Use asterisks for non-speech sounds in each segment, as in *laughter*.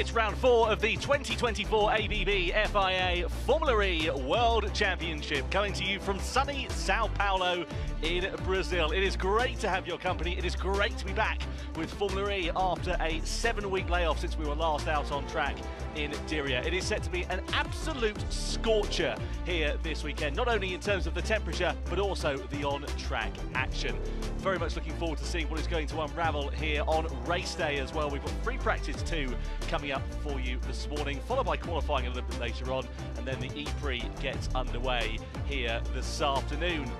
It's round four of the 2024 ABB FIA Formula E World Championship coming to you from sunny Sao Paulo in Brazil. It is great to have your company. It is great to be back with Formula E after a seven week layoff since we were last out on track in Diriyah. It is set to be an absolute scorcher here this weekend, not only in terms of the temperature, but also the on track action. Very much looking forward to seeing what is going to unravel here on race day as well. We've got free practice two coming up for you this morning, followed by qualifying a little bit later on, and then the E-Prix gets underway here this afternoon.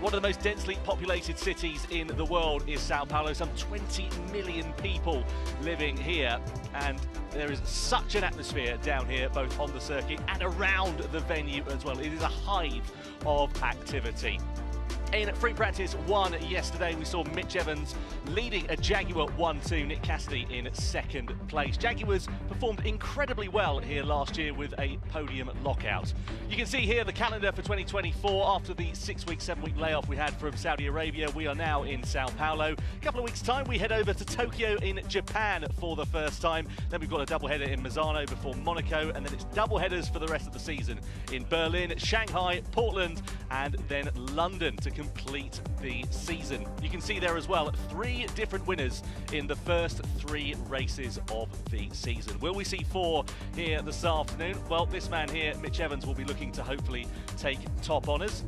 One of the most densely populated cities in the world is Sao Paulo. Some 20 million people living here. And there is such an atmosphere down here, both on the circuit and around the venue as well. It is a hive of activity. In free practice one yesterday, we saw Mitch Evans leading a Jaguar 1-2, Nick Cassidy in second place. Jaguars performed incredibly well here last year with a podium lockout. You can see here the calendar for 2024 after the six-week, seven-week layoff we had from Saudi Arabia. We are now in Sao Paulo. A couple of weeks' time, we head over to Tokyo in Japan for the first time. Then we've got a double header in Misano before Monaco, and then it's double headers for the rest of the season in Berlin, Shanghai, Portland, and then London to complete the season. You can see there as well three different winners in the first three races of the season. Will we see four here this afternoon? Well, this man here, Mitch Evans, will be looking to hopefully take top honours.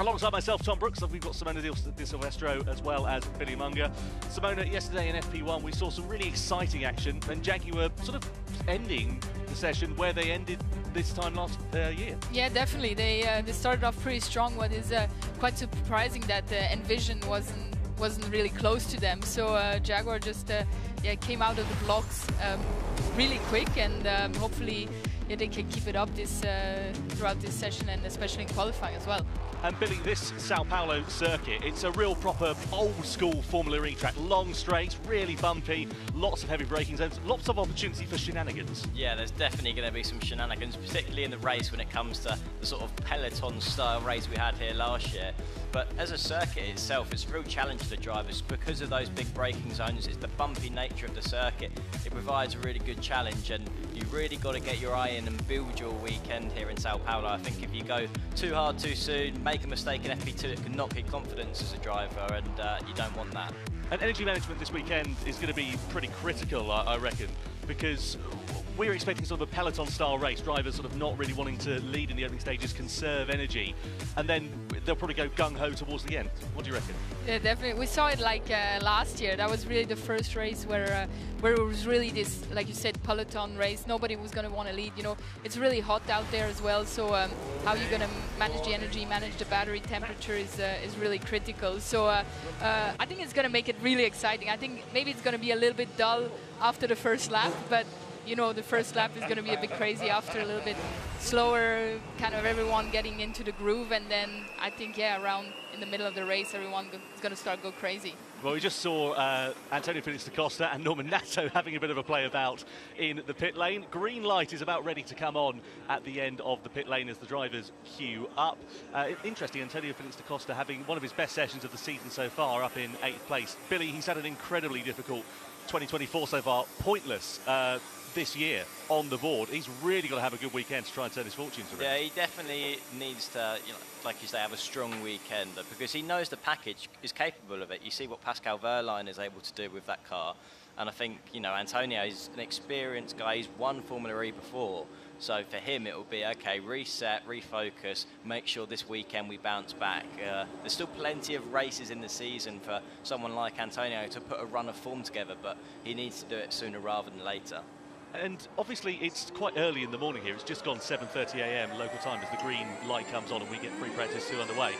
Alongside myself, Tom Brooks, we've got Simona Di Silvestro as well as Billy Monger. Simona, yesterday in FP1 we saw some really exciting action and Jaguar sort of ending the session where they ended this time last uh, year. Yeah, definitely. They uh, they started off pretty strong. What is uh, quite surprising that Envision wasn't wasn't really close to them. So uh, Jaguar just uh, yeah came out of the blocks um, really quick, and um, hopefully yeah, they can keep it up this uh, throughout this session and especially in qualifying as well. And Billy, this Sao Paulo circuit, it's a real proper old school Formula E track. Long straights, really bumpy, lots of heavy braking zones, lots of opportunity for shenanigans. Yeah, there's definitely going to be some shenanigans, particularly in the race when it comes to the sort of peloton style race we had here last year. But as a circuit itself, it's a real challenge to the drivers because of those big braking zones. It's the bumpy nature of the circuit. It provides a really good challenge, and you really got to get your eye in and build your weekend here in Sao Paulo. I think if you go too hard too soon, make a mistake in FP2, it can knock your confidence as a driver, and uh, you don't want that. And energy management this weekend is going to be pretty critical, I, I reckon, because we're expecting sort of a peloton style race, drivers sort of not really wanting to lead in the opening stages, conserve energy, and then they'll probably go gung ho towards the end. What do you reckon? Yeah, definitely. We saw it like uh, last year. That was really the first race where uh, where it was really this, like you said, peloton race. Nobody was going to want to lead. You know, it's really hot out there as well. So um, how you're going to manage the energy, manage the battery temperature is uh, is really critical. So uh, uh, I think it's going to make it really exciting. I think maybe it's going to be a little bit dull after the first lap, but you know, the first lap is going to be a bit crazy after a little bit slower, kind of everyone getting into the groove. And then I think, yeah, around in the middle of the race, everyone is going to start go crazy. Well, we just saw uh, Antonio Felix da Costa and Norman Nato *laughs* having a bit of a play about in the pit lane. Green light is about ready to come on at the end of the pit lane as the drivers queue up. Uh, interesting, Antonio Felix da Costa having one of his best sessions of the season so far, up in eighth place. Billy, he's had an incredibly difficult 2024 so far, pointless. Uh, this year on the board. He's really got to have a good weekend to try and turn his fortunes around. Yeah, he definitely needs to, you know, like you say, have a strong weekend because he knows the package is capable of it. You see what Pascal Wehrlein is able to do with that car. And I think, you know, Antonio is an experienced guy. He's won Formula E before. So for him, it will be okay, reset, refocus, make sure this weekend we bounce back. Uh, there's still plenty of races in the season for someone like Antonio to put a run of form together, but he needs to do it sooner rather than later. And obviously, it's quite early in the morning here. It's just gone 7:30 a.m. local time as the green light comes on and we get free practice two underway.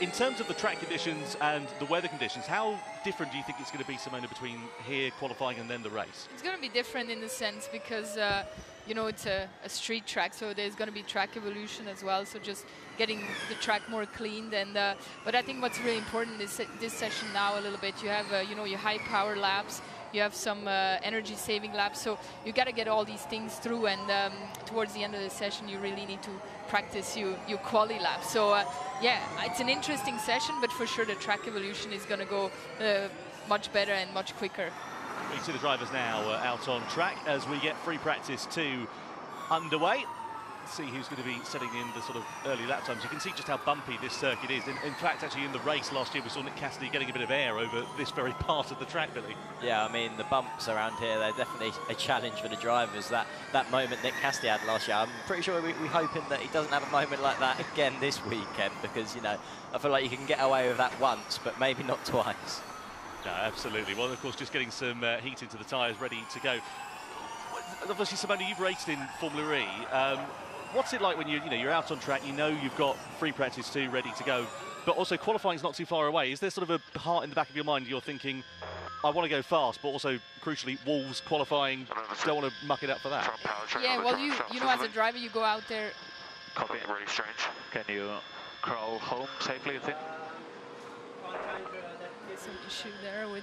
In terms of the track conditions and the weather conditions, how different do you think it's going to be, Simona, between here qualifying and then the race? It's going to be different in the sense because, uh, you know, it's a, a, street track, so there's going to be track evolution as well. So just getting the track more cleaned. And uh, but I think what's really important is this session now a little bit. You have, uh, you know, your high power laps you have some uh, energy saving laps. So you got to get all these things through and um, towards the end of the session you really need to practice your, your quali lap. So uh, yeah, it's an interesting session, but for sure the track evolution is going to go uh, much better and much quicker. We see the drivers now out on track as we get free practice two underway. See who's going to be setting in the sort of early lap times. You can see just how bumpy this circuit is. In, in, fact, actually, in the race last year, we saw Nick Cassidy getting a bit of air over this very *laughs* part of the track, Billy. Yeah, I mean, the bumps around here, they're definitely a challenge for the drivers. That that moment Nick Cassidy had last year, I'm pretty sure we, we're hoping that he doesn't have a moment like that again *laughs* this weekend because, you know, I feel like you can get away with that once, but maybe not twice. No, absolutely. Well, of course, just getting some uh, heat into the tyres, ready to go. Obviously, Simona, you've raced in Formula E. Um, what's it like when you you know you're out on track? You know you've got free practice two ready to go, but also qualifying's not too far away. Is there sort of a heart in the back of your mind? You're thinking, I want to go fast, but also crucially, Wolves qualifying. Don't want to muck it up for that. Yeah, well, you you know as a driver, you go out there. Copy. Really strange. Can you crawl home safely? You think? Some issue there with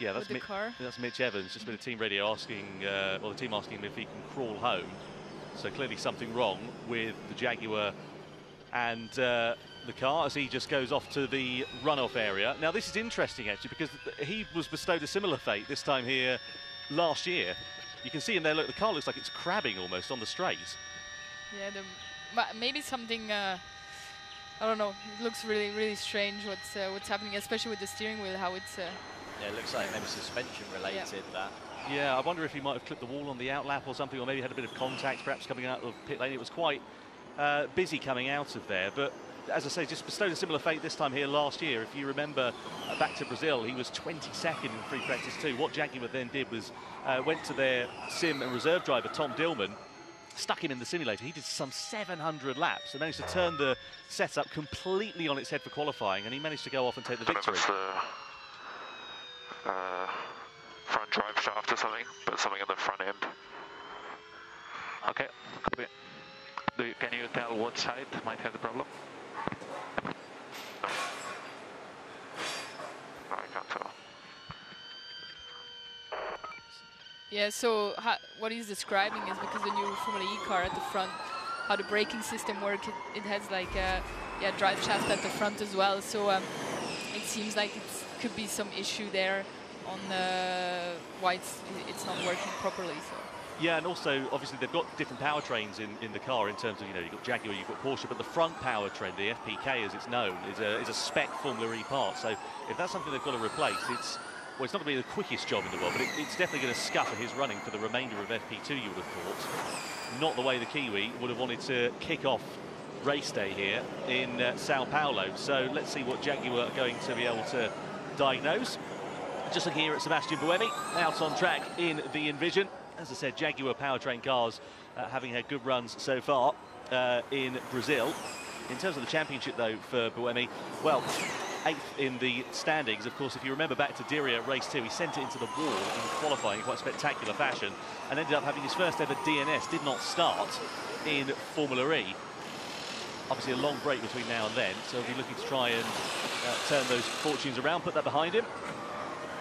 yeah, that's, Mi that's Mitch Evans. Just been a team radio asking, uh, well, the team asking him if he can crawl home. So clearly something wrong with the Jaguar and uh, the car as he just goes off to the runoff area. Now this is interesting actually because he was bestowed a similar fate this time here last year. You can see in there, look, the car looks like it's crabbing almost on the straight. Yeah, the, maybe something, uh, I don't know, it looks really, really strange what's uh, what's happening, especially with the steering wheel, how it's... Uh, yeah, it looks like maybe suspension related, yeah. that. Yeah, I wonder if he might have clipped the wall on the outlap or something, or maybe had a bit of contact perhaps coming out of pit lane. It was quite uh, busy coming out of there, but as I say, just bestowed a similar fate this time here last year. If you remember uh, back to Brazil, he was 22nd in free practice two. What Jaguar then did was uh, went to their sim and reserve driver, Tom Dillmann, stuck him in the simulator. He did some 700 laps and managed to turn the setup completely on its head for qualifying, and he managed to go off and take the victory. Uh, front drive shaft or something, but something in the front end. Okay, copy. Do you, can you tell what side might have the problem? No. no I can't tell. Yeah, so what he's describing is because the new Formula E car at the front, how the braking system works, it, it has like a yeah, drive shaft at the front as well. So um, it seems like it could be some issue there on uh, why it's, it's not working properly. So. Yeah, and also obviously they've got different powertrains in, in the car in terms of you know you've got Jaguar, you've got Porsche, but the front powertrain, the FPK as it's known, is a is a spec Formula E part. So if that's something they've got to replace, it's well, it's not going to be the quickest job in the world, but it, it's definitely going to scupper his running for the remainder of FP2. You would have thought, not the way the Kiwi would have wanted to kick off race day here in uh, Sao Paulo. So let's see what Jaguar are going to be able to diagnose. Just looking here at Sebastian Buemi, out on track in the Envision. As I said, Jaguar powertrain cars uh, having had good runs so far uh, in Brazil. In terms of the championship, though, for Buemi, well, eighth in the standings. Of course, if you remember back to Diriyah race two, he sent it into the wall in qualifying in quite spectacular fashion and ended up having his first ever DNS, did not start in Formula E. Obviously a long break between now and then, so he'll be looking to try and uh, turn those fortunes around, put that behind him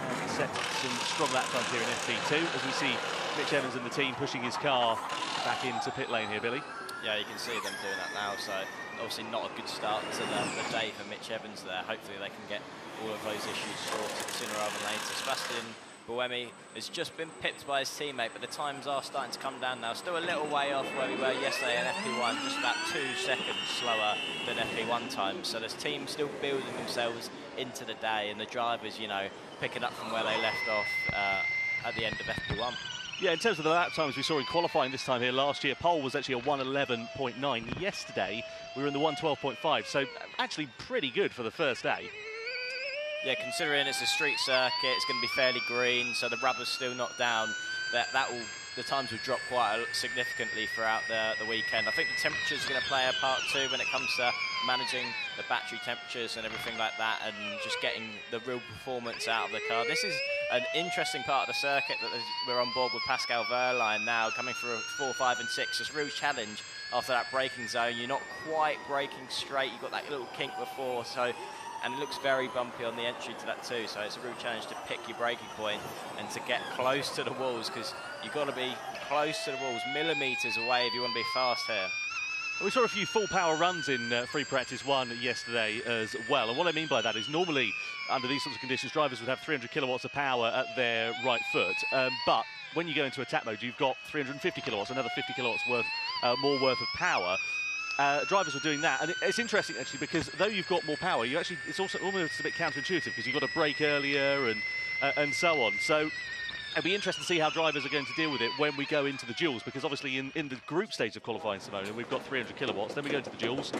and set some strong lap times here in FP2 as we see Mitch Evans and the team pushing his car back into pit lane here, Billy. Yeah, you can see them doing that now, so obviously not a good start to the, the day for Mitch Evans there. Hopefully they can get all of those issues sorted sooner rather than later. Sebastian Buemi has just been pipped by his teammate, but the times are starting to come down now. Still a little way off where we were yesterday in FP1, just about two seconds slower than FP1 times. So there's teams still building themselves into the day, and the drivers, you know, picking up from where they left off uh, at the end of FP1. Yeah, in terms of the lap times we saw in qualifying this time here last year, pole was actually a 111.9. Yesterday, we were in the 112.5, so actually pretty good for the first day. Yeah, considering it's a street circuit, it's going to be fairly green, so the rubber's still not down. That that will the times will drop quite significantly throughout the, the weekend. I think the temperatures are going to play a part too when it comes to managing the battery temperatures and everything like that and just getting the real performance out of the car. This is an interesting part of the circuit that we're on board with Pascal Wehrlein now coming through four, five and six. It's a real challenge after that braking zone. You're not quite braking straight. You've got that little kink before. So and it looks very bumpy on the entry to that too so it's a real challenge to pick your braking point and to get close to the walls because you've got to be close to the walls millimeters away if you want to be fast here We saw a few full power runs in uh, free practice one yesterday as well. And what I mean by that is normally under these sorts of conditions, drivers would have 300 kilowatts of power at their right foot. Um, but when you go into attack mode, you've got 350 kilowatts, another 50 kilowatts worth uh, more worth of power. Uh, drivers were doing that, and it's interesting actually because though you've got more power, you actually it's also almost a bit counterintuitive because you've got to brake earlier and uh, and so on. So It'll be interesting to see how drivers are going to deal with it when we go into the duels, because obviously in, in the group stage of qualifying, Simona, we've got 300 kilowatts, then we go into the duels.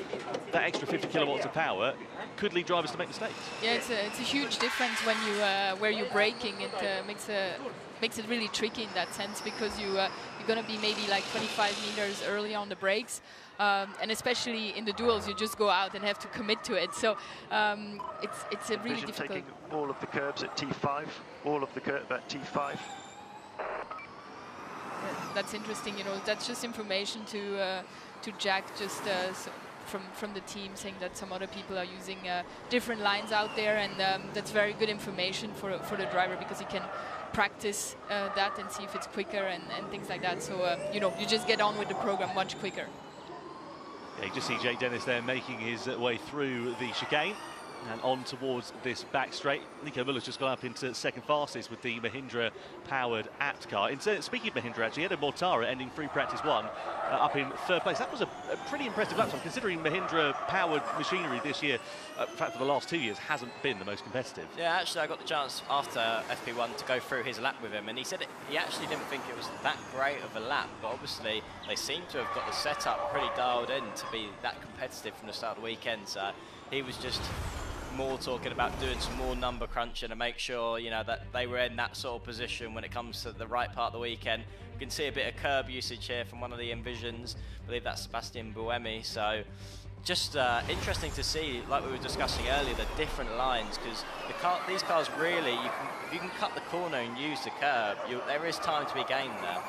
That extra 50 kilowatts of power could lead drivers to make mistakes. Yeah, it's a, it's a huge difference when you uh, where you're braking. It uh, makes a makes it really tricky in that sense because you uh, you're going to be maybe like 25 meters early on the brakes. Um, and especially in the duels, you just go out and have to commit to it. So um, it's it's a really Vision difficult. taking all of the curbs at T5, all of the curve at T5. that's interesting. You know, that's just information to uh, to Jack just uh, so from from the team saying that some other people are using uh, different lines out there, and um, that's very good information for for the driver because he can practice uh, that and see if it's quicker and, and things like that. So uh, you know, you just get on with the program much quicker. Yeah, you just see Jake Dennis there making his way through the chicane and on towards this back straight. Nico Muller's just gone up into second fastest with the Mahindra powered Abt car. In, speaking of Mahindra, actually, Edo Mortara ending free practice one uh, up in third place. That was a, a pretty impressive lap time considering Mahindra powered machinery this year, uh, in fact, for the last two years, hasn't been the most competitive. Yeah, actually, I got the chance after FP1 to go through his lap with him, and he said it, he actually didn't think it was that great of a lap, but obviously they seem to have got the setup pretty dialed in to be that competitive from the start of the weekend. So he was just more talking about doing some more number crunching to make sure you know that they were in that sort of position when it comes to the right part of the weekend. You can see a bit of curb usage here from one of the Envisions. I believe that's Sebastian Buemi. So just uh, interesting to see, like we were discussing earlier, the different lines because the car, these cars really, you can, if you can cut the corner and use the curb, you, there is time to be gained there.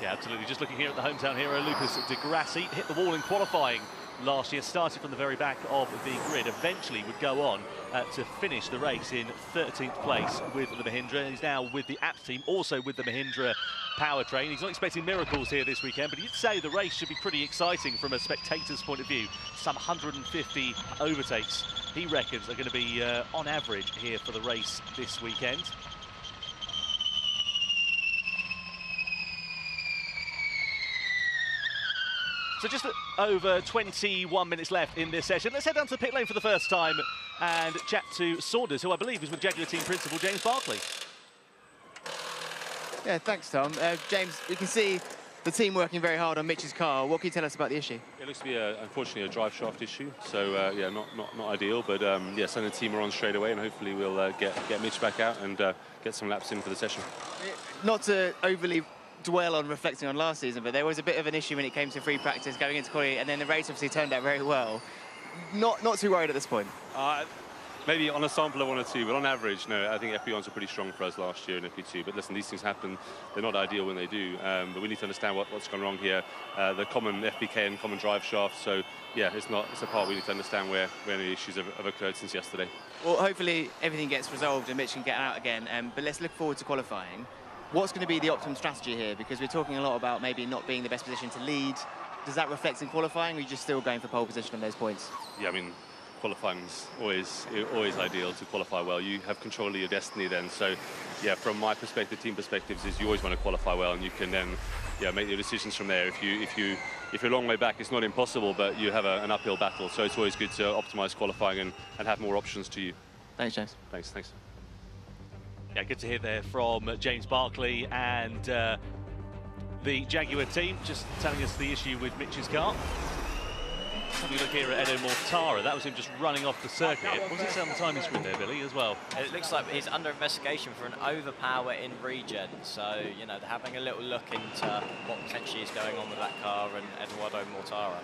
Yeah, absolutely. Just looking here at the hometown hero, Lucas Di Grassi hit the wall in qualifying last year, started from the very back of the grid, eventually would go on uh, to finish the race in 13th place with the Mahindra. He's now with the Abt team, also with the Mahindra powertrain. He's not expecting miracles here this weekend, but he'd say the race should be pretty exciting from a spectator's point of view. Some 150 overtakes, he reckons, are going to be uh, on average here for the race this weekend. So just over 21 minutes left in this session. Let's head down to the pit lane for the first time and chat to Saunders, who I believe is with Jaguar team principal James Barclay. Yeah, thanks, Tom. Uh, James, we can see the team working very hard on Mitch's car. What can you tell us about the issue? It looks to be, a, unfortunately, a drive shaft issue. So, uh, yeah, not, not, not ideal. But, um, yeah, Sun and the team are on straight away, and hopefully we'll uh, get, get Mitch back out and uh, get some laps in for the session. Not to overly dwell on reflecting on last season, but there was a bit of an issue when it came to free practice going into quality, and then the race obviously turned out very well. Not not too worried at this point. Uh, maybe on a sample of one or two, but on average, no, I think FP1s were pretty strong for us last year in FP2. But listen, these things happen. They're not ideal when they do, um, but we need to understand what, what's gone wrong here. Uh, the common FPK and common drive shaft, so yeah, it's not. It's a part we need to understand where, where any issues have, have occurred since yesterday. Well, hopefully everything gets resolved and Mitch can get out again. Um, but let's look forward to qualifying. What's going to be the optimum strategy here? Because we're talking a lot about maybe not being the best position to lead. Does that reflect in qualifying, or are you just still going for pole position on those points? Yeah, I mean, qualifying's always always ideal to qualify well. You have control of your destiny then. So, yeah, from my perspective, team perspectives, is you always want to qualify well, and you can then, yeah, make your decisions from there. If you if you if you're a long way back, it's not impossible, but you have a, an uphill battle. So it's always good to optimize qualifying and, and have more options to you. Thanks, James. Thanks, thanks. Yeah, good to hear there from James Barclay and uh, the Jaguar team, just telling us the issue with Mitch's car. Having a look here at Edo Mortara, that was him just running off the circuit. Does it on the timing screen there, Billy, as well? It looks like he's under investigation for an overpower in regen. So, you know, they're having a little look into what potentially is going on with that car and Edoardo Mortara.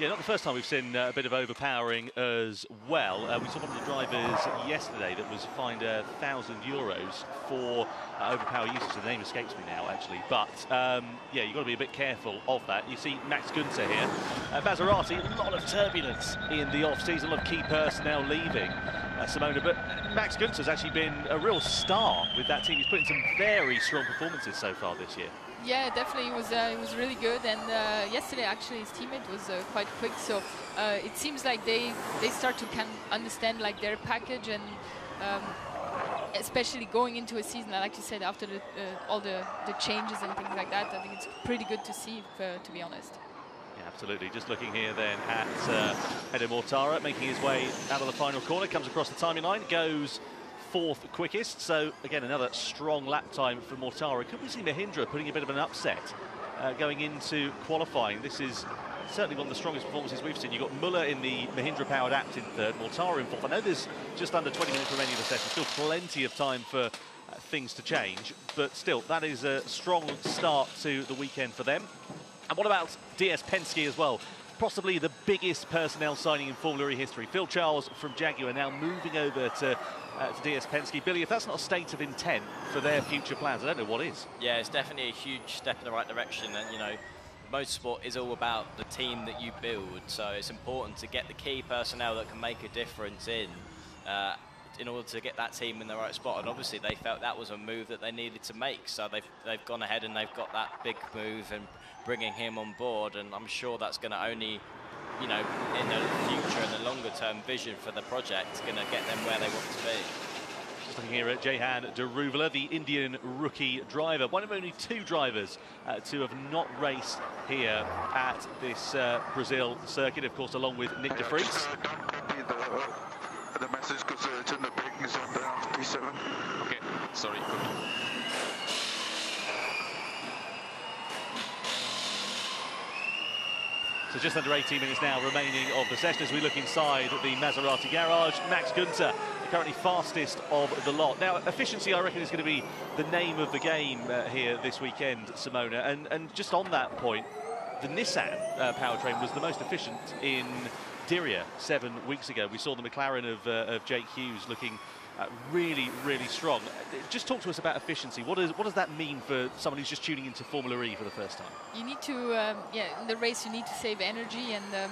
Yeah, not the first time we've seen uh, a bit of overpowering as well. Uh, we saw one of the drivers yesterday that was fined a thousand euros for uh, overpower usage. The name escapes me now, actually. But um, yeah, you've got to be a bit careful of that. You see Max Günther here. Uh, Maserati, a lot of turbulence in the off-season, a lot of key personnel leaving. uh, Simona. But Max Günther's actually been a real star with that team. He's put in some very strong performances so far this year. Yeah, definitely. It was uh, it was really good. And uh, yesterday, actually, his teammate was uh, quite quick. So uh, it seems like they they start to can understand like their package and. Um, especially going into a season, like you said, after the, uh, all the, the changes and things like that, I think it's pretty good to see, uh, to be honest. Yeah, absolutely. Just looking here then at uh, Edo Mortara making his way out of the final corner, comes across the timing line, goes fourth quickest. So again, another strong lap time for Mortara. Could we see Mahindra putting a bit of an upset uh, going into qualifying? This is certainly one of the strongest performances we've seen. You've got Muller in the Mahindra-powered Abt in third, Mortara in fourth. I know there's just under 20 minutes remaining of the session, still plenty of time for uh, things to change, but still, that is a strong start to the weekend for them. And what about DS Penske as well? Possibly the biggest personnel signing in Formula E history. Phil Charles from Jaguar now moving over to, uh, to DS Penske. Billy, if that's not a state of intent for their future plans, I don't know what is. Yeah, it's definitely a huge step in the right direction. And, you know, motorsport is all about the team that you build. So it's important to get the key personnel that can make a difference in. Uh, in order to get that team in the right spot. And obviously they felt that was a move that they needed to make. So they've, they've gone ahead and they've got that big move and bringing him on board. And I'm sure that's going to only, you know, in the future and the longer term vision for the project, is going to get them where they want to be. Just looking here at Jehan Daruvala, the Indian rookie driver, one of only two drivers uh, to have not raced here at this uh, Brazil circuit, of course, along with Nyck de Vries. The, the message because uh, it's in the braking zone there after P7. Okay, sorry. So just under 18 minutes now remaining of the session as we look inside the Maserati garage. Max Günther, currently fastest of the lot. Now, efficiency, I reckon, is going to be the name of the game uh, here this weekend, Simona. And, and just on that point, the Nissan uh, powertrain was the most efficient in Diriyah seven weeks ago. We saw the McLaren of, uh, of Jake Hughes looking uh, really, really strong. Just talk to us about efficiency. What, is, what does that mean for someone who's just tuning into Formula E for the first time? You need to, um, yeah, in the race you need to save energy and um,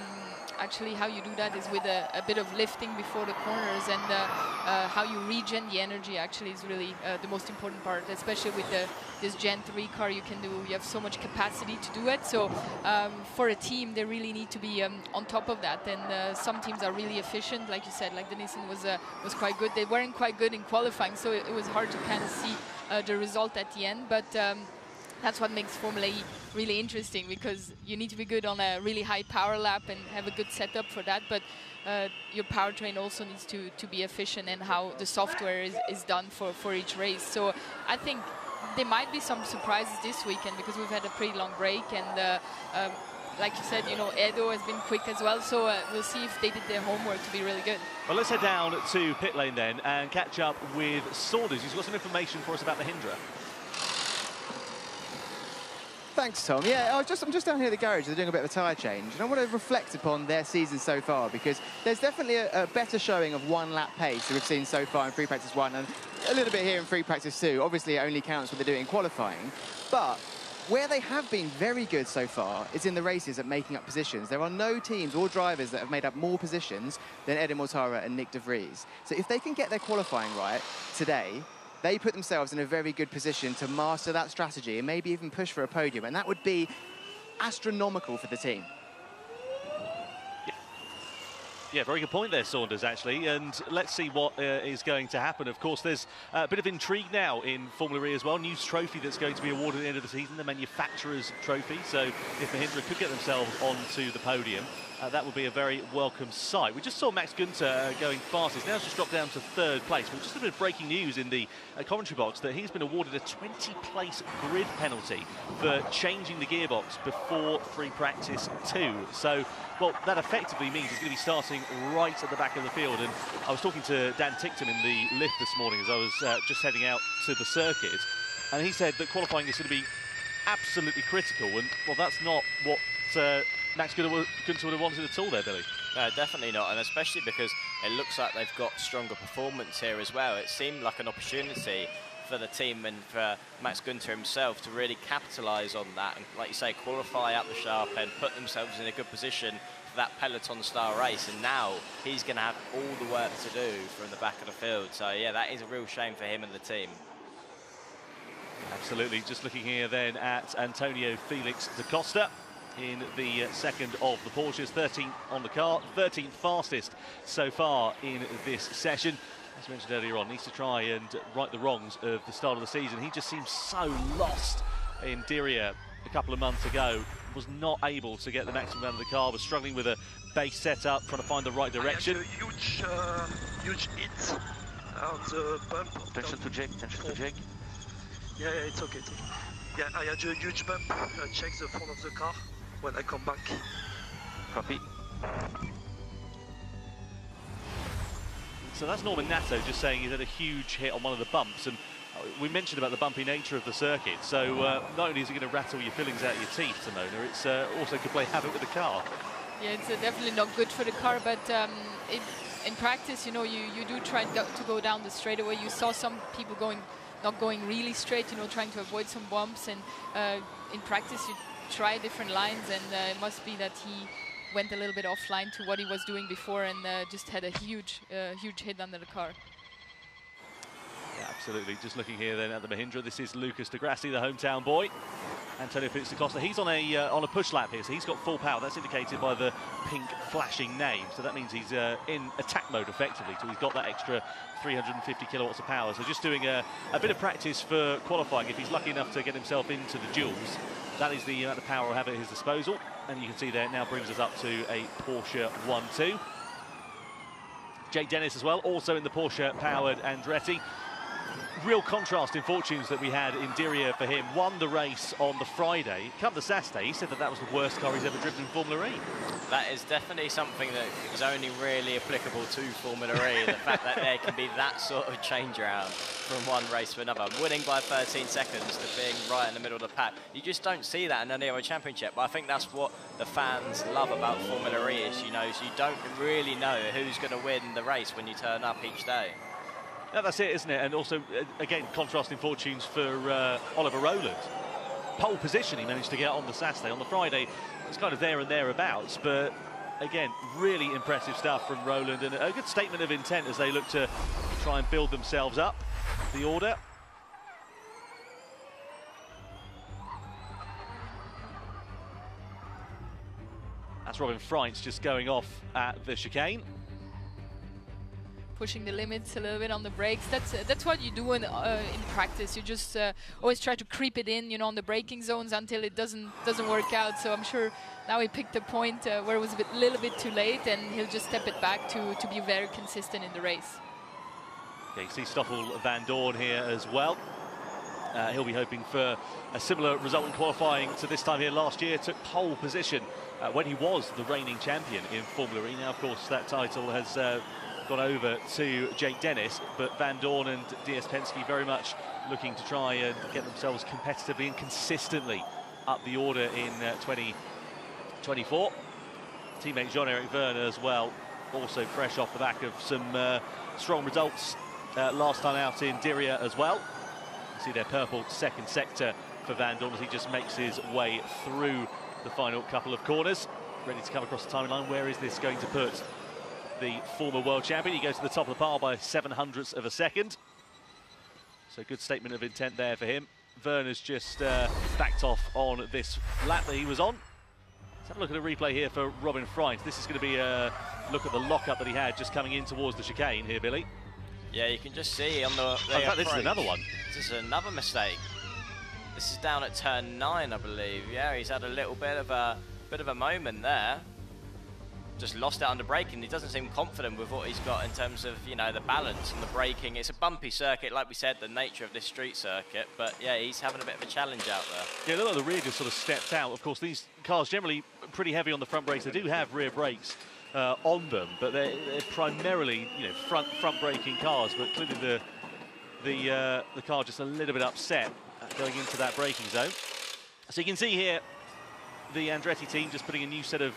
actually how you do that is with a, a bit of lifting before the corners and uh, uh, how you regen the energy actually is really uh, the most important part, especially with the, this Gen 3 car you can do, you have so much capacity to do it. So um, for a team, they really need to be um, on top of that. And uh, some teams are really efficient, like you said, like the Nissan was, uh, was quite good. They weren't quite good in qualifying, so it, it was hard to kind of see the result at the end. But um, that's what makes Formula E really interesting because you need to be good on a really high power lap and have a good setup for that. But uh, your powertrain also needs to, to be efficient and how the software is, is done for, for each race. So I think there might be some surprises this weekend because we've had a pretty long break and uh, um, like you said, you know, Edo has been quick as well, so uh, we'll see if they did their homework to be really good. Well, let's head down to pit lane then and catch up with Saunders. He's got some information for us about the Mahindra. Thanks, Tom. Yeah, I just, I'm just down here at the garage. They're doing a bit of a tyre change. And I want to reflect upon their season so far because there's definitely a, a better showing of one lap pace that we've seen so far in free practice one and a little bit here in free practice two. Obviously, it only counts when they do it in qualifying. But where they have been very good so far is in the races at making up positions. There are no teams or drivers that have made up more positions than Edo Mortara and Nyck de Vries. So if they can get their qualifying right today, they put themselves in a very good position to master that strategy and maybe even push for a podium. And that would be astronomical for the team. Yeah, very good point there, Saunders, actually. And let's see what uh, is going to happen. Of course, there's a bit of intrigue now in Formula E as well. New trophy that's going to be awarded at the end of the season, the manufacturer's trophy. So if Mahindra could get themselves onto the podium, uh, that would be a very welcome sight. We just saw Max Günther uh, going fast. He's now just dropped down to third place. But just a bit of breaking news in the uh, commentary box that he's been awarded a 20-place grid penalty for changing the gearbox before free practice two. So, well, that effectively means he's going to be starting right at the back of the field. And I was talking to Dan Ticktum in the lift this morning as I was uh, just heading out to the circuit. And he said that qualifying is going to be absolutely critical. And, well, that's not what uh, Max Günther would have wanted at all there, Billy. No, definitely not, and especially because it looks like they've got stronger performance here as well. It seemed like an opportunity for the team and for Max Günther himself to really capitalise on that and, like you say, qualify at the sharp end, put themselves in a good position for that peloton star race. And now he's going to have all the work to do from the back of the field. So yeah, that is a real shame for him and the team. Absolutely. Just looking here then at Antonio Felix da Costa in the uh, second of the Porsches, 13th on the car, 13th fastest so far in this session. As mentioned earlier on, needs to try and right the wrongs of the start of the season. He just seems so lost in Diriyah a couple of months ago. Was not able to get the maximum out of the car, was struggling with a base setup, trying to find the right direction. huge, uh, huge hit on the bump. Attention to Jake, attention to Jake. Yeah, yeah, it's okay, it's okay. Yeah, I had a huge bump. Uh, check the front of the car when I come back. Copy. So that's Norman Nato just saying he's had a huge hit on one of the bumps. And uh, we mentioned about the bumpy nature of the circuit. So uh, not only is it going to rattle your fillings out of your teeth, Simona, it's uh, also could play havoc with the car. Yeah, it's uh, definitely not good for the car, but um, it, in practice, you know, you, you do try to go down the straightaway. You saw some people going, not going really straight, you know, trying to avoid some bumps. And uh, in practice, you try different lines, and uh, it must be that he went a little bit offline to what he was doing before and uh, just had a huge, uh, huge hit under the car. Yeah, absolutely. Just looking here then at the Mahindra, this is Lucas di Grassi, the hometown boy. Antonio Felix da Costa, he's on a uh, on a push lap here, so he's got full power. That's indicated by the pink flashing name. So that means he's uh, in attack mode effectively. So he's got that extra 350 kilowatts of power. So just doing a, a bit of practice for qualifying. If he's lucky enough to get himself into the duels, that is the amount of power he'll have at his disposal. And you can see there, now brings us up to a Porsche 1-2. Jake Dennis as well, also in the Porsche-powered Andretti real contrast in fortunes that we had in Diriyah for him. Won the race on the Friday. Come the Saturday, he said that that was the worst car he's ever driven in Formula E. That is definitely something that is only really applicable to Formula E. the fact that there can be that sort of change around from one race to another. Winning by 13 seconds to being right in the middle of the pack. You just don't see that in any other championship. But I think that's what the fans love about Formula E is, you know, you don't really know who's going to win the race when you turn up each day. Yeah, that's it, isn't it? And also, uh, again, contrasting fortunes for uh, Oliver Rowland. Pole position he managed to get on the Saturday. On the Friday, it's kind of there and thereabouts, but again, really impressive stuff from Rowland and a good statement of intent as they look to try and build themselves up the order. That's Robin Frijns just going off at the chicane pushing the limits a little bit on the brakes. That's uh, that's what you do in uh, in practice. You just uh, always try to creep it in, you know, on the braking zones until it doesn't doesn't work out. So I'm sure now he picked a point uh, where it was a bit, little bit too late, and he'll just step it back to to be very consistent in the race. Yeah, you see Stoffel Vandoorne here as well. Uh, he'll be hoping for a similar result in qualifying to this time here last year. Took pole position uh, when he was the reigning champion in Formula E. Now, of course, that title has over to Jake Dennis, but Vandoorne and DS Penske very much looking to try and get themselves competitively and consistently up the order in uh, 2024. Teammate Jean-Eric Vergne as well, also fresh off the back of some uh, strong results uh, last time out in Diriyah as well. You see their purple second sector for Vandoorne as he just makes his way through the final couple of corners. Ready to come across the timeline. Where is this going to put the former world champion. He goes to the top of the pile by seven hundredths of a second. So good statement of intent there for him. Vergne's just uh, backed off on this lap that he was on. Let's have a look at a replay here for Robin Frijns. This is going to be a look at the lockup that he had just coming in towards the chicane here, Billy. Yeah, you can just see on the. In fact, this is another one. This is another mistake. This is down at turn nine, I believe. Yeah, he's had a little bit of a bit of a moment there just lost it under braking. He doesn't seem confident with what he's got in terms of, you know, the balance and the braking. It's a bumpy circuit, like we said, the nature of this street circuit. But, yeah, he's having a bit of a challenge out there. Yeah, look like the rear just sort of stepped out. Of course, these cars generally pretty heavy on the front brakes. They do have rear brakes uh, on them, but they're, they're, primarily, you know, front front braking cars. But clearly the the uh, the car just a little bit upset going into that braking zone. So you can see here the Andretti team just putting a new set of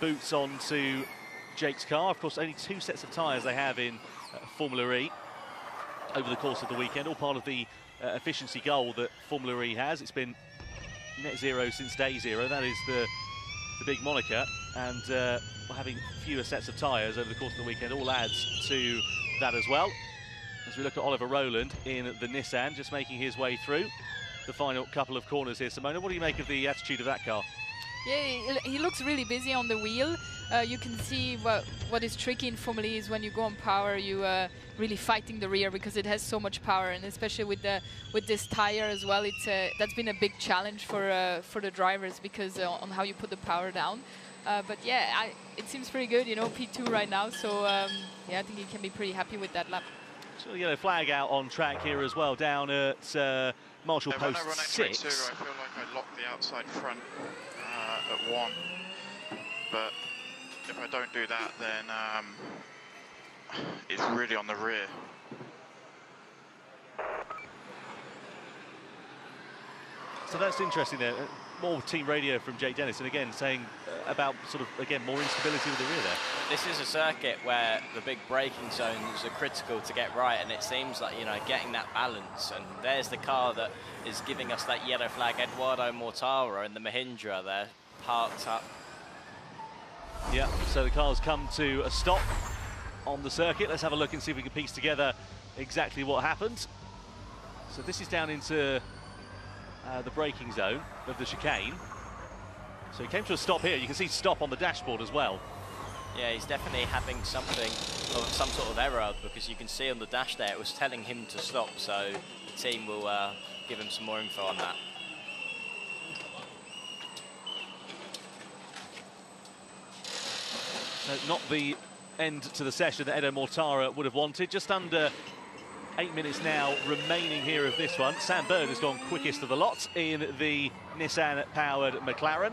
boots onto Jake's car. Of course, only two sets of tyres they have in uh, Formula E over the course of the weekend, all part of the uh, efficiency goal that Formula E has. It's been net zero since day zero. That is the the big moniker, and uh, having fewer sets of tyres over the course of the weekend all adds to that as well. As we look at Oliver Rowland in the Nissan, just making his way through the final couple of corners here. Simona, what do you make of the attitude of that car? Yeah, he looks really busy on the wheel. Uh, you can see what what is tricky in Formula E is when you go on power, you uh, really fighting the rear because it has so much power, and especially with the with this tire as well, it's uh, that's been a big challenge for uh, for the drivers because uh, on how you put the power down. Uh, but yeah, I, it seems pretty good, you know, P2 right now. So um, yeah, I think he can be pretty happy with that lap. So yellow flag out on track here as well, down at Marshall yeah, Post when I run six. I feel like I locked the outside front at one, but if I don't do that, then um, it's really on the rear. So that's interesting there. More team radio from Jake Dennis, and again saying uh, about sort of again more instability with the rear there. This is a circuit where the big braking zones are critical to get right, and it seems like you know getting that balance. And there's the car that is giving us that yellow flag, Edoardo Mortara and the Mahindra there parked up. Yeah, so the car's come to a stop on the circuit. Let's have a look and see if we can piece together exactly what happened. So this is down into uh, the braking zone of the chicane. So he came to a stop here. You can see stop on the dashboard as well. Yeah, he's definitely having something of some sort of error because you can see on the dash there it was telling him to stop. So the team will uh, give him some more info on that. So not the end to the session that Edo Mortara would have wanted. Just under eight minutes now remaining here of this one. Sam Bird has gone quickest of the lot in the Nissan-powered McLaren.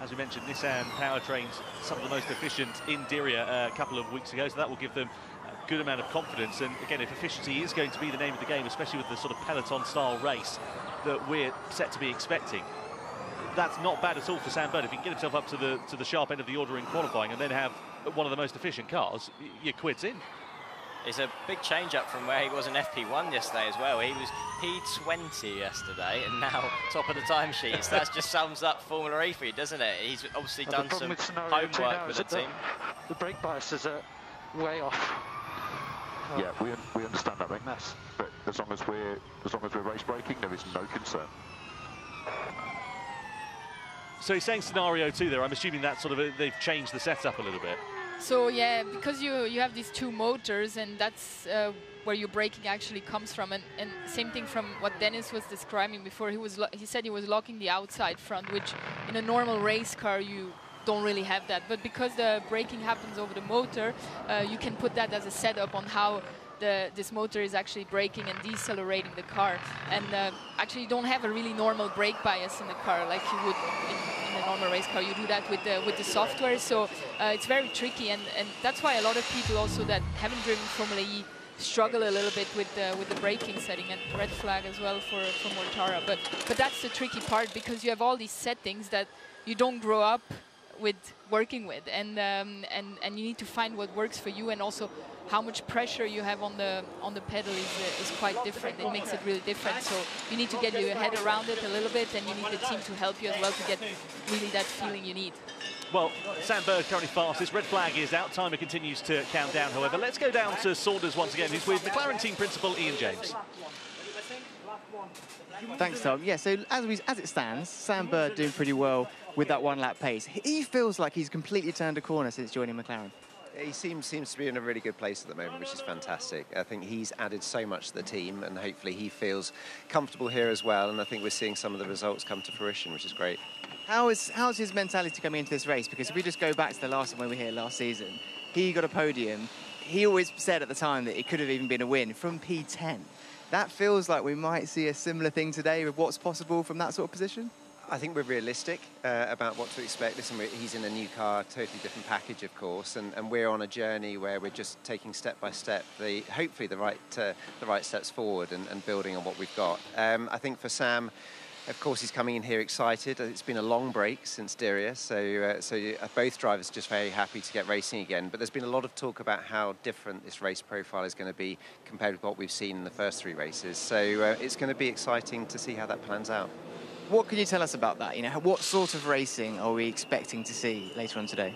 As we mentioned, Nissan powertrains some of the most efficient in Diriyah uh, a couple of weeks ago, so that will give them a good amount of confidence. And again, if efficiency is going to be the name of the game, especially with the sort of peloton-style race that we're set to be expecting, that's not bad at all for Sam Bird. If he can get himself up to the to the sharp end of the order in qualifying and then have one of the most efficient cars, your quid's in. It's a big change up from where he was in FP1 yesterday as well. He was P20 yesterday and now *laughs* top of the timesheets. that just sums up Formula E for you, doesn't it? He's obviously done some homework with the team. The, the brake biases are way off. Yeah, we, we understand that big mess, but as long as we're as long as we're race braking, there is no concern. So he's saying scenario two there. I'm assuming that sort of a, they've changed the setup a little bit. So yeah, because you you have these two motors, and that's uh, where your braking actually comes from. And, and same thing from what Dennis was describing before. He was he said he was locking the outside front, which in a normal race car you don't really have that. But because the braking happens over the motor, uh, you can put that as a setup on how the, this motor is actually braking and decelerating the car. And uh, actually, you don't have a really normal brake bias in the car like you would in, normal race car. You do that with the with the software, so uh, it's very tricky. And, and that's why a lot of people also that haven't driven Formula E struggle a little bit with the with the braking setting and red flag as well for for Mortara. But but that's the tricky part because you have all these settings that you don't grow up with working with, and um, and and you need to find what works for you, and also how much pressure you have on the on the pedal is, uh, is quite different. It makes it really different. So you need to get your head around it a little bit, and you need the team to help you as well to get really that feeling you need. Well, Sam Bird currently fastest. Red flag is out. Timer continues to count down, however. Let's go down to Saunders once again, who's with McLaren team principal Ian James. Thanks, Tom. Yeah, so as, we, as it stands, Sam Bird doing pretty well with that one lap pace. He feels like he's completely turned a corner since joining McLaren. He seems seems to be in a really good place at the moment, which is fantastic. I think he's added so much to the team, and hopefully he feels comfortable here as well. And I think we're seeing some of the results come to fruition, which is great. How is how's his mentality coming into this race? Because if we just go back to the last time when we were here last season, he got a podium. He always said at the time that it could have even been a win from P10. That feels like we might see a similar thing today with what's possible from that sort of position. I think we're realistic uh, about what to expect. Listen, he's in a new car, totally different package, of course, and, and we're on a journey where we're just taking step by step the hopefully the right uh, the right steps forward and, and, building on what we've got. Um, I think for Sam. Of course, he's coming in here excited. It's been a long break since Diriyah, so uh, so both drivers are just very happy to get racing again. But there's been a lot of talk about how different this race profile is going to be compared with what we've seen in the first three races. So uh, it's going to be exciting to see how that plans out. What can you tell us about that? You know, what sort of racing are we expecting to see later on today?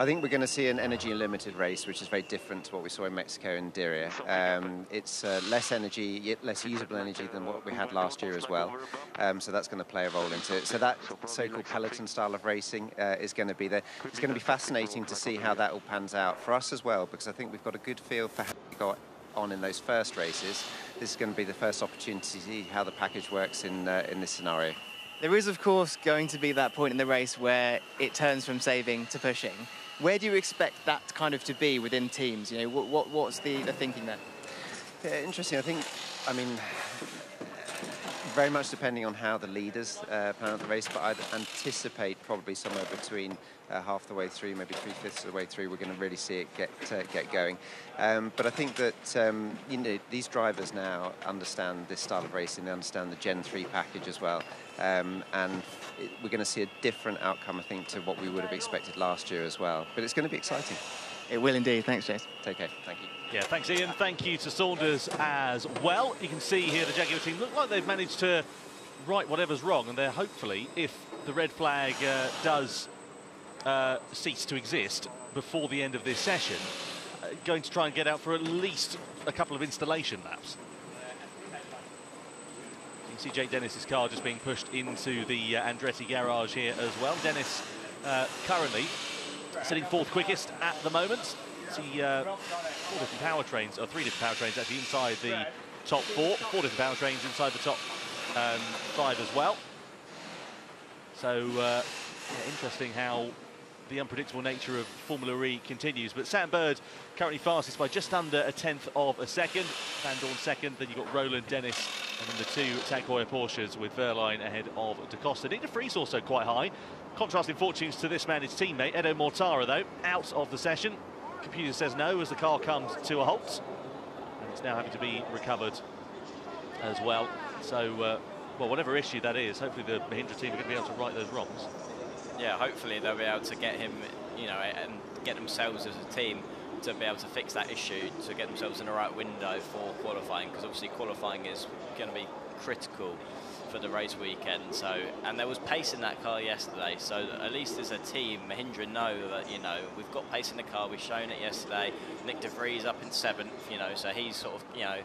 I think we're going to see an energy limited race, which is very different to what we saw in Mexico and Diriyah. Um, it's uh, less energy, less usable energy than what we had last year as well. Um, so that's going to play a role into it. So that so-called peloton style of racing uh, is going to be there. It's going to be fascinating to see how that all pans out for us as well, because I think we've got a good feel for how we got on in those first races. This is going to be the first opportunity to see how the package works in uh, in this scenario. There is, of course, going to be that point in the race where it turns from saving to pushing. Where do you expect that kind of to be within teams? You know, what, what what's the, the thinking there? Yeah, interesting. I think, I mean, very much depending on how the leaders uh, plan out the race, but I'd anticipate probably somewhere between uh, half the way through, maybe three-fifths of the way through, we're going to really see it get uh, get going. Um, but I think that um, you know these drivers now understand this style of racing. They understand the Gen 3 package as well, um, and it, we're going to see a different outcome, I think, to what we would have expected last year as well. But it's going to be exciting. It will indeed. Thanks, Jace. Take care. Thank you. Yeah, thanks, Ian. Thank you to Saunders as well. You can see here the Jaguar team look like they've managed to right whatever's wrong, and they're hopefully, if the red flag uh, does uh, cease to exist before the end of this session, uh, going to try and get out for at least a couple of installation laps. Can see Jake Dennis's car just being pushed into the uh, Andretti garage here as well. Dennis uh, currently sitting fourth quickest at the moment. See uh, four different powertrains, or three different powertrains actually inside the top four. Four different powertrains inside the top um, five as well. So uh, yeah, interesting how the unpredictable nature of Formula E continues. But Sam Bird currently fastest by just under a tenth of a second. Vandoorne second, then you've got Rowland Dennis, and then the two Heuer Porsches with Wehrlein ahead of Da Costa. Nyck de Vries also quite high. Contrasting fortunes to this man, his teammate, Edo Mortara, though, out of the session. Computer says no as the car comes to a halt. And it's now having to be recovered as well. So, uh, well, whatever issue that is, hopefully the Mahindra team are going to be able to right those wrongs. Yeah, hopefully they'll be able to get him, you know, and get themselves as a team to be able to fix that issue, to get themselves in the right window for qualifying, because obviously qualifying is going to be critical for the race weekend. So, and there was pace in that car yesterday. So at least as a team, Mahindra know that you know we've got pace in the car. We've shown it yesterday. Nyck de Vries up in seventh. You know, so he's sort of you know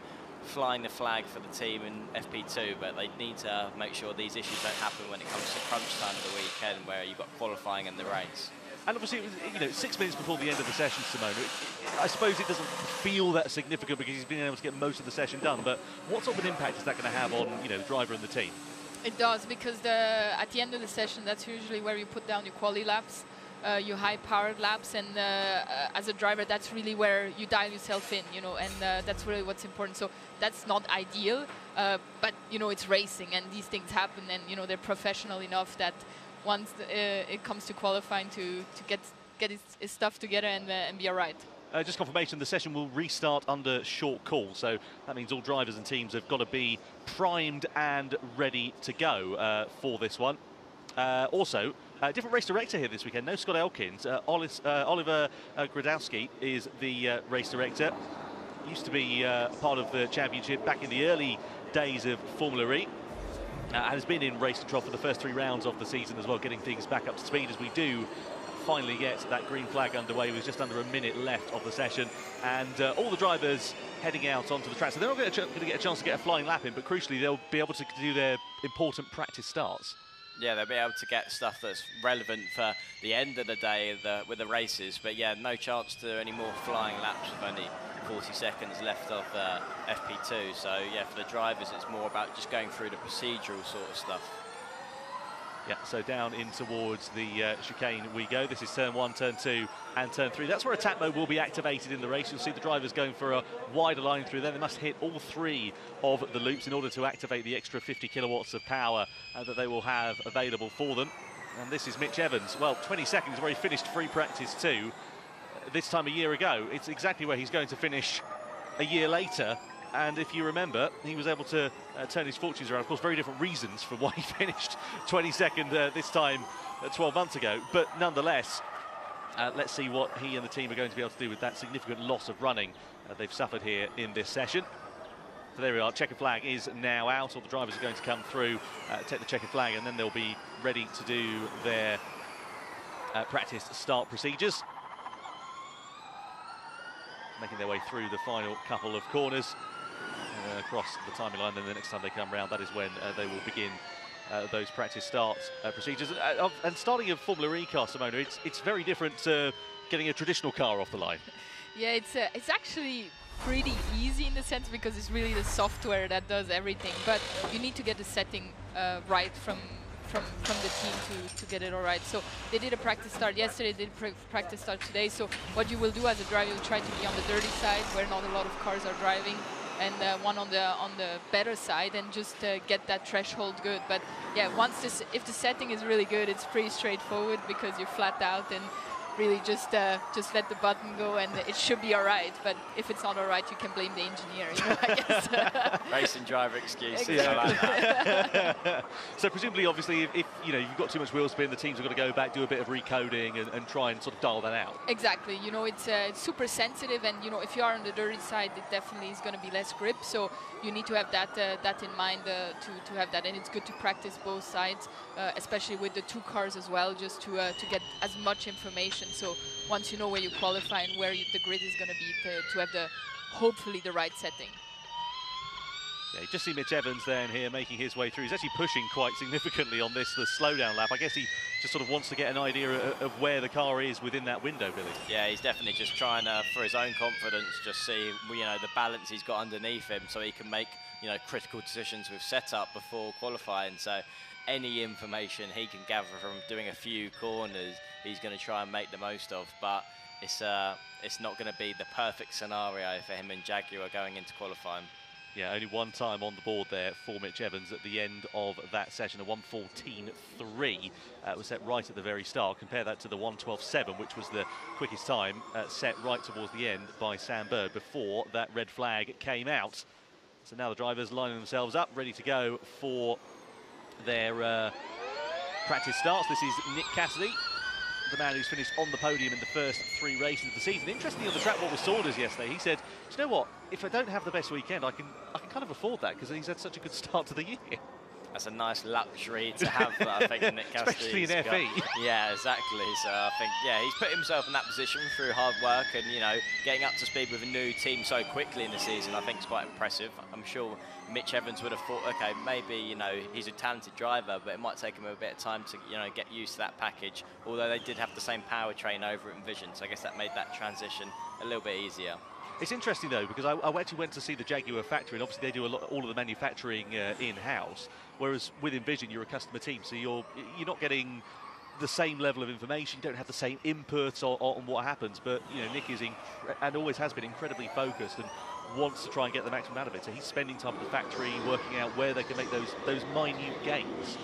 flying the flag for the team in FP2, but they need to make sure these issues don't happen when it comes to crunch time of the weekend, where you've got qualifying and the race. And obviously, it was, you know, six minutes before the end of the session, Simone. It, I suppose it doesn't feel that significant because he's been able to get most of the session done. But what sort of an impact is that going to have on, you know, the driver and the team? It does because the at the end of the session, that's usually where you put down your quali laps, uh, your high-powered laps, and uh, uh, as a driver, that's really where you dial yourself in, you know, and uh, that's really what's important. So that's not ideal, uh, but you know, it's racing, and these things happen, and you know, they're professional enough that once the, uh, it comes to qualifying to, to get get his, his stuff together and, uh, and be all right. Uh, just confirmation, the session will restart under short call, so that means all drivers and teams have got to be primed and ready to go uh, for this one. Uh, also, uh, different race director here this weekend. No Scott Elkins. Oliver Gradowski is the race director. Used to be part of the championship back in the early days of Formula E uh, and has been in race control for the first three rounds of the season as well, getting things back up to speed as we do finally get that green flag underway with just under a minute left of the session. And uh, all the drivers heading out onto the track. So they're not going to get a chance to get a flying lap in, but crucially, they'll be able to do their important practice starts. Yeah, they'll be able to get stuff that's relevant for the end of the day the, with the races. But yeah, no chance to any more flying laps with only 40 seconds left of uh, FP2. So yeah, for the drivers, it's more about just going through the procedural sort of stuff. Yeah, so down in towards the uh, chicane we go. This is turn one, turn two, and turn three. That's where attack mode will be activated in the race. You'll see the drivers going for a wider line through there. They must hit all three of the loops in order to activate the extra 50 kilowatts of power uh, that they will have available for them. And this is Mitch Evans. Well, 20 seconds where he finished free practice two uh, this time a year ago. It's exactly where he's going to finish a year later and if you remember, he was able to uh, turn his fortunes around. Of course, very different reasons from *laughs* why he finished 22nd uh, this time uh, 12 months ago. But nonetheless, uh, let's see what he and the team are going to be able to do with that significant loss of running uh, they've suffered here in this session. So there we are, checkered flag is now out, all the drivers are going to come through, take the checkered flag, and then they'll be ready to do their practice start procedures. Making their way through the final couple of corners uh, across the timing line, then the next time they come round, that is when uh, they will begin uh, those practice start uh, procedures. Uh, and starting a Formula E car, Simona, it's, it's very different to getting a traditional car off the line. *laughs* Yeah, it's uh, it's actually pretty easy in the sense because it's really the software that does everything. But you need to get the setting right from from from the team to to get it all right. So they did a practice start yesterday. They did pr practice start today. So what you will do as a driver, you'll try to be on the dirty side where not a lot of cars are driving. And uh, one on the on the better side, and just uh, get that threshold good. But yeah, once this, if the setting is really good, it's pretty straightforward because you're flat out and really just uh, just let the button go and it should be all right. But if it's not all right, you can blame the engineer. You know, I guess. *laughs* Racing driver excuses. Exactly. Like *laughs* so presumably, obviously, if, if, you know you've got too much wheel spin, the teams are going to go back, do a bit of recoding, and, and try and sort of dial that out. Exactly. You know, it's, uh, it's super sensitive, and you know, if you are on the dirty side, it definitely is going to be less grip. So you need to have that uh, that in mind uh, to to have that, and it's good to practice both sides, uh, especially with the two cars as well, just to uh, to get as much information. So once you know where you qualify and where you, the grid is going to be, to have the hopefully the right setting. Yeah, you just see Mitch Evans then here making his way through. He's actually pushing quite significantly on this, the slowdown lap. I guess he just sort of wants to get an idea of, of where the car is within that window, Billy. Yeah, he's definitely just trying to, for his own confidence, just see, you know, the balance he's got underneath him so he can make, you know, critical decisions with setup before qualifying. So any information he can gather from doing a few corners, he's going to try and make the most of. But it's, uh, it's not going to be the perfect scenario for him and Jaguar going into qualifying. Yeah, only one time on the board there for Mitch Evans at the end of that session. A 114.3 uh, was set right at the very start. Compare that to the 112.7, which was the quickest time uh, set right towards the end by Sam Bird before that red flag came out. So now the drivers lining themselves up, ready to go for their uh, practice starts. This is Nick Cassidy, the man who's finished on the podium in the first three races of the season. Interestingly, on the track, what was Saunders yesterday, he said, you know what, if I don't have the best weekend, I can, I can kind of afford that because he's had such a good *laughs* start to the year. That's a nice luxury to have, uh, I think, Nick *laughs* Especially in FE. *laughs* Yeah, exactly. So I think, yeah, he's put himself in that position through hard work and, you know, getting up to speed with a new team so quickly in the season, I think is quite impressive. I'm sure Mitch Evans would have thought, okay, maybe, you know, he's a talented driver, but it might take him a bit of time to, you know, get used to that package. Although they did have the same powertrain over at Envision, so I guess that made that transition a little bit easier. It's interesting though because I, I, actually went to see the Jaguar factory, and obviously they do lot, all of the manufacturing uh, in-house. Whereas with Envision, you're a customer team, so you're you're not getting the same level of information. You don't have the same input on, on what happens. But you know, Nick is and always has been incredibly focused and wants to try and get the maximum out of it. So he's spending time at the factory, working out where they can make those those minute gains.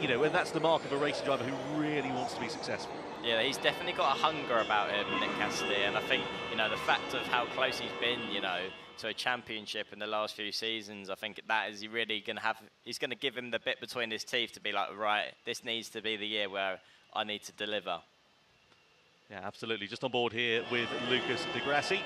You know, and that's the mark of a racing driver who really wants to be successful. Yeah, he's definitely got a hunger about him, Nick Cassidy, and I think you know the fact of how close he's been, you know, to a championship in the last few seasons. I think that is really going to have. He's going to give him the bit between his teeth to be like, right, this needs to be the year where I need to deliver. Yeah, absolutely. Just on board here with Lucas di Grassi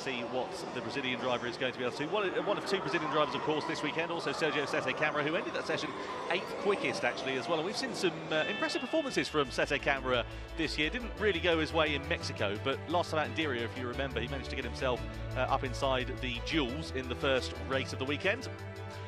see what the Brazilian driver is going to be able to do. One, one of two Brazilian drivers, of course, this weekend. Also Sergio Sette Camara, who ended that session eighth quickest, actually, as well. And we've seen some uh, impressive performances from Sette Camara this year. Didn't really go his way in Mexico, but time out in if you remember, he managed to get himself uh, up inside the duels in the first race of the weekend.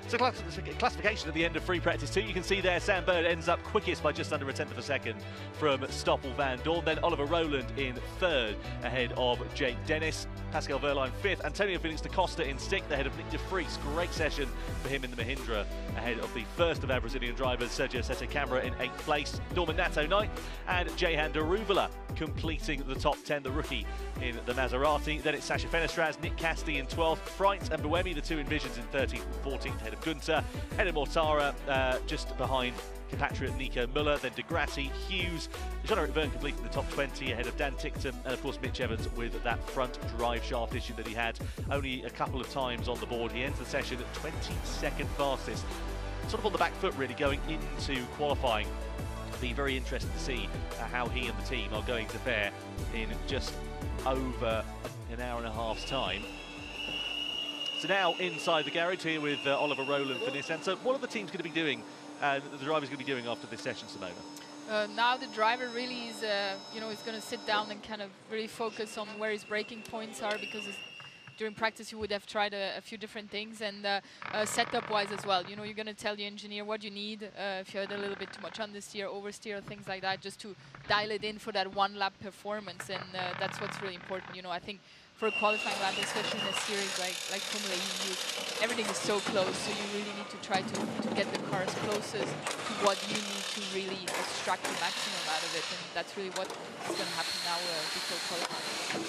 So classification at the end of free practice two, you can see there Sam Bird ends up quickest by just under a tenth of a second from Stoffel Van Vandoorne. Then Oliver Rowland in third ahead of Jake Dennis. Pascal Wehrlein fifth. Antonio Felix da Costa in sixth ahead of Nyck de. Great session for him in the Mahindra ahead of the first of our Brazilian drivers, Sergio Sette Camara in eighth place. Norman Nato ninth and Jehan Daruvala completing the top 10, the rookie in the Maserati. Then it's Sacha Fenestraz, Nick Cassidy in 12th, Frijns and Buemi, the two Envisions in 13th and 14th, ahead of Günther. Henning Mortara uh, just behind compatriot Nico Muller, then Di Grassi, Hughes, Jean-Eric Vergne completing the top 20 ahead of Dan Ticktum, and of course Mitch Evans with that front drive shaft issue that he had only a couple of times on the board. He ends the session at 22nd fastest, sort of on the back foot really going into qualifying. Be very interested to see uh, how he and the team are going to fare in just over an hour and a half's time. So now inside the garage here with uh, Oliver Rowland for Nissan. So what are the teams going to be doing and the driver's going to be doing after this session, Simona? Uh, now the driver really is, uh, you know, is going to sit down and kind of really focus on where his braking points are because during practice you would have tried a, a few different things and uh, uh setup-wise as well. You know, you're going to tell your engineer what you need uh, if you had a little bit too much understeer, oversteer, things like that, just to dial it in for that one lap performance. And uh, that's what's really important. You know, I think for a qualifying lap, especially in a series like, like Formula E, everything is so close, so you really need to try to, to get the car as closest to what you need to really extract the maximum out of it, and that's really what is going to happen now uh, before qualifying.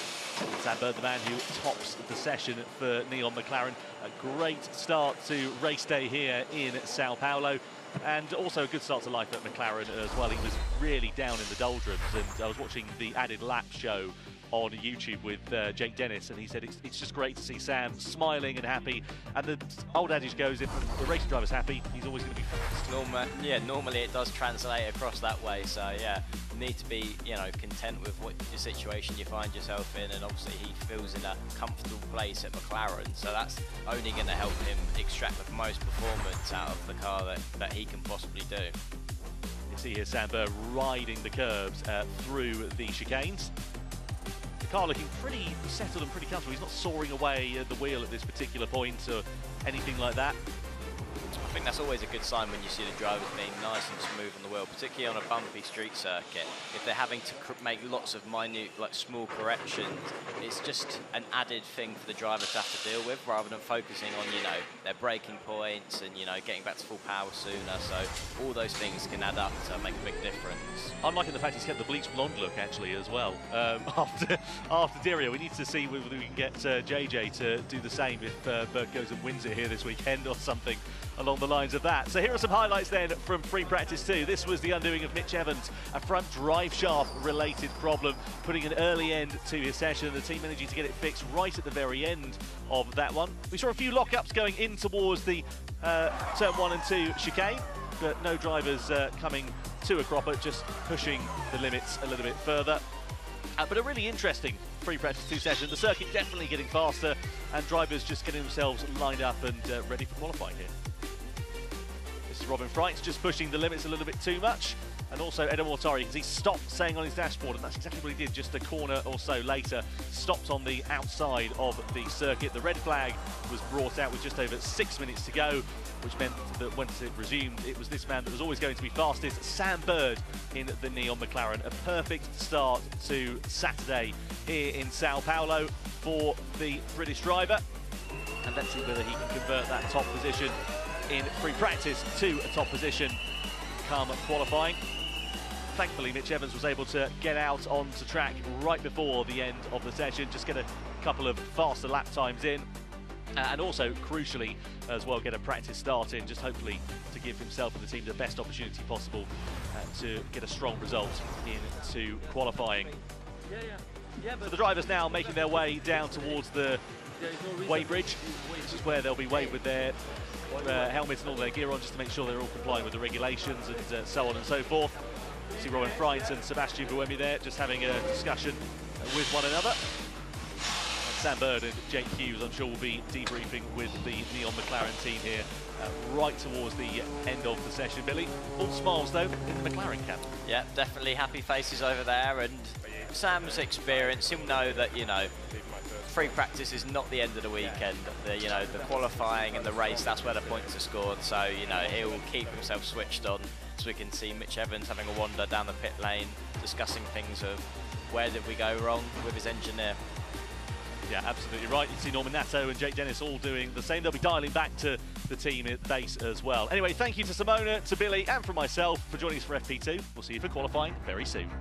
Sam Bird, the man who tops the session for NEOM McLaren. A great start to race day here in Sao Paulo and also a good start to life at McLaren as well. He was really down in the doldrums and I was watching the added lap show on YouTube with uh, Jake Dennis, and he said it's, it's just great to see Sam smiling and happy. And the old adage goes, if the racing driver's happy, he's always going to be. Normal, yeah, normally it does translate across that way. So yeah, you need to be, you know, content with what the situation you find yourself in, and obviously he feels in a comfortable place at McLaren, so that's only going to help him extract the most performance out of the car that, that he can possibly do. You see here Sam Bird riding the curbs uh, through the chicanes car looking pretty settled and pretty comfortable. He's not soaring away the wheel at this particular point or anything like that. I think that's always a good sign when you see the drivers being nice and smooth on the wheel, particularly on a bumpy street circuit. If they're having to make lots of minute, like small corrections, it's just an added thing for the driver to have to deal with rather than focusing on, you know, their braking points and, you know, getting back to full power sooner. So all those things can add up to make a big difference. I'm liking the fact he's kept the bleach blonde look actually as well. Um, *laughs* after after Diriyah, we need to see whether we can get uh, JJ to do the same if uh, Bird goes and wins it here this weekend or something along the lines of that. So here are some highlights then from free practice two. This was the undoing of Mitch Evans, a front drive shaft related problem, putting an early end to his session. The team managing to get it fixed right at the very end of that one. We saw a few lockups going in towards the uh, turn one and two chicane, but no drivers uh, coming to a cropper, just pushing the limits a little bit further. Uh, but a really interesting free practice two session. The circuit definitely getting faster and drivers just getting themselves lined up and uh, ready for qualifying here. This is Robin Frijns just pushing the limits a little bit too much. And also Edo Mortara, because he stopped saying on his dashboard, and that's exactly what he did just a corner or so later, stopped on the outside of the circuit. The red flag was brought out with just over six minutes to go, which meant that once it resumed, it was this man that was always going to be fastest, Sam Bird in the NEOM McLaren. A perfect start to Saturday here in Sao Paulo for the British driver. And let's see whether he can convert that top position in free practice to a top position come qualifying. Thankfully, Mitch Evans was able to get out onto track right before the end of the session, just get a couple of faster lap times in, and also, crucially, as well, get a practice start in, just hopefully to give himself and the team the best opportunity possible uh, to get a strong result into qualifying. Yeah, yeah. Yeah, so the drivers now making their way down towards the weighbridge, which is where they'll be weighed with their uh, helmets and all their gear on just to make sure they're all complying with the regulations and uh, so on and so forth. See Robin Frijns and Sebastian Buemi there just having a discussion with one another. Sam Bird and Jake Hughes, I'm sure, will be debriefing with the NEOM McLaren team here uh, right towards the end of the session. Billy, all smiles though in the McLaren camp. Yeah, definitely happy faces over there and Sam's experience, he'll know that, you know, free practice is not the end of the weekend. The, you know, the qualifying and the race, that's where the points are scored. So, you know, he'll keep himself switched on so we can see Mitch Evans having a wander down the pit lane, discussing things of where did we go wrong with his engineer. Yeah, absolutely right. You see Norman Nato and Jake Dennis all doing the same. They'll be dialing back to the team at base as well. Anyway, thank you to Simona, to Billy, and for myself for joining us for FP2. We'll see you for qualifying very soon.